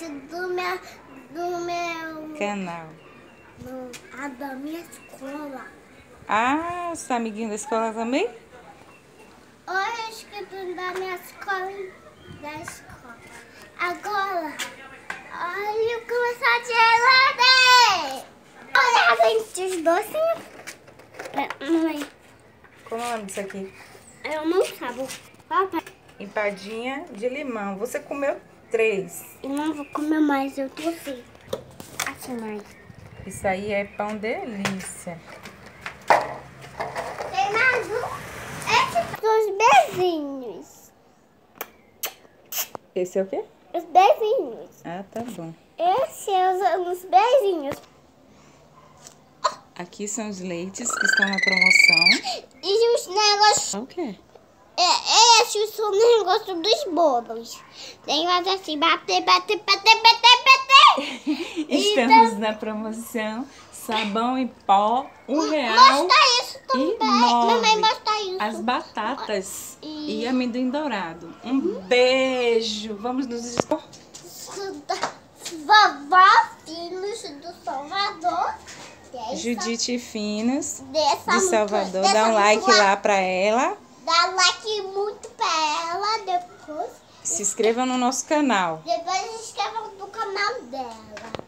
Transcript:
site do meu, do meu, Canal. no, a da minha escola. Ah, os amiguinhos da escola também? O escrito da minha escola, da escola. Agora, olha o começar de gelade. Olha, gente, os docinhos. É, Mamãe, Como é o nome disso aqui? eu não sabo. Papai, Empadinha de limão. Você comeu três. eu não vou comer mais, eu tô assim. Assim mais. Isso aí é pão delícia. Tem mais um. Esses são os beijinhos. Esse é o quê? Os beijinhos. Ah, tá bom. Esses são os beijinhos. Aqui são os leites que estão na promoção. E os negócios. O quê? É, esses são os negócios dos bolos. Tem fazer assim, bater, bater, bater, bater, bater. Estamos na promoção. Sabão em pó, um real. Mostra isso e também. nove. Mamãe, mostra isso. As batatas E- e amendoim dourado. Um beijo. Vamos nos expor. Vovó Filhos do Salvador. Dessa, Judite Finos, de Salvador. dessa Dá um like lá pra ela. Dá like muito ela depois. Se inscreva no nosso canal. Depois inscreva no canal dela.